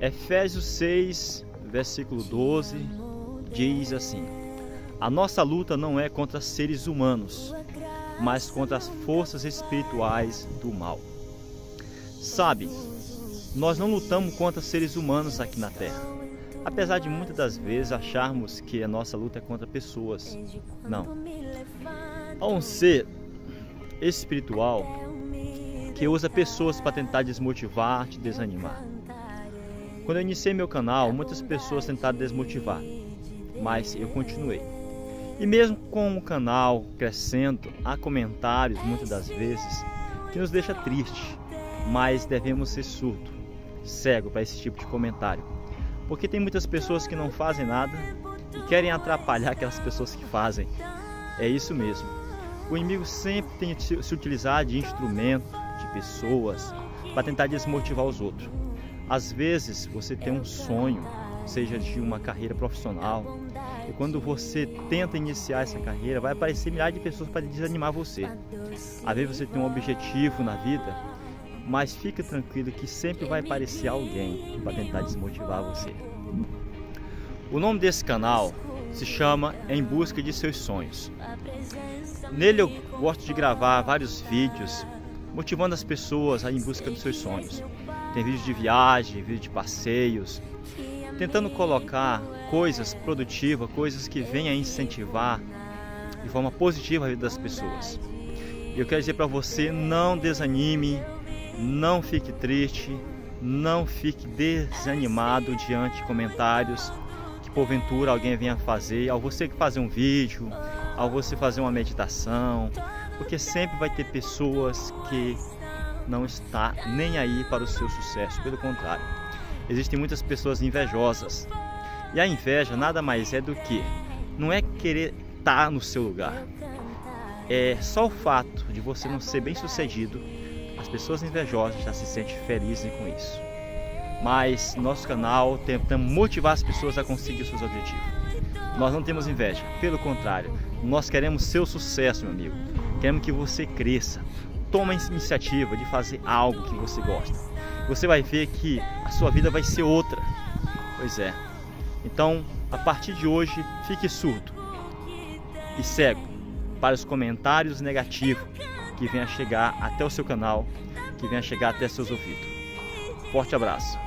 Efésios 6, versículo 12, diz assim: A nossa luta não é contra seres humanos, mas contra as forças espirituais do mal. Sabe, nós não lutamos contra seres humanos aqui na Terra. Apesar de muitas das vezes acharmos que a nossa luta é contra pessoas. Não. Há um ser espiritual que usa pessoas para tentar desmotivar, te desanimar. Quando eu iniciei meu canal, muitas pessoas tentaram desmotivar, mas eu continuei. E mesmo com o canal crescendo, há comentários muitas das vezes que nos deixa triste, mas devemos ser surdo, cego para esse tipo de comentário. Porque tem muitas pessoas que não fazem nada e querem atrapalhar aquelas pessoas que fazem. É isso mesmo. O inimigo sempre tem que se utilizar de instrumento, de pessoas, para tentar desmotivar os outros. Às vezes você tem um sonho, seja de uma carreira profissional, e quando você tenta iniciar essa carreira, vai aparecer milhares de pessoas para desanimar você. Às vezes você tem um objetivo na vida, mas fica tranquilo que sempre vai aparecer alguém para tentar desmotivar você. O nome desse canal se chama Em Busca de Seus Sonhos. Nele eu gosto de gravar vários vídeos motivando as pessoas a ir em busca dos seus sonhos. Tem vídeos de viagem, vídeos de passeios, tentando colocar coisas produtivas, coisas que venham a incentivar de forma positiva a vida das pessoas. Eu quero dizer para você, não desanime, não fique triste, não fique desanimado diante de comentários que porventura alguém venha fazer, ao você fazer um vídeo, ao você fazer uma meditação, porque sempre vai ter pessoas que não está nem aí para o seu sucesso, pelo contrário. Existem muitas pessoas invejosas. E a inveja nada mais é do que não é querer estar no seu lugar. É só o fato de você não ser bem-sucedido, as pessoas invejosas já se sentem felizes com isso. Mas nosso canal tenta motivar as pessoas a conseguir seus objetivos. Nós não temos inveja, pelo contrário, nós queremos seu sucesso, meu amigo. Queremos que você cresça. Toma a iniciativa de fazer algo que você gosta. Você vai ver que a sua vida vai ser outra. Pois é. Então, a partir de hoje, fique surdo e cego para os comentários negativos que venham chegar até o seu canal, que venham chegar até seus ouvidos. Forte abraço.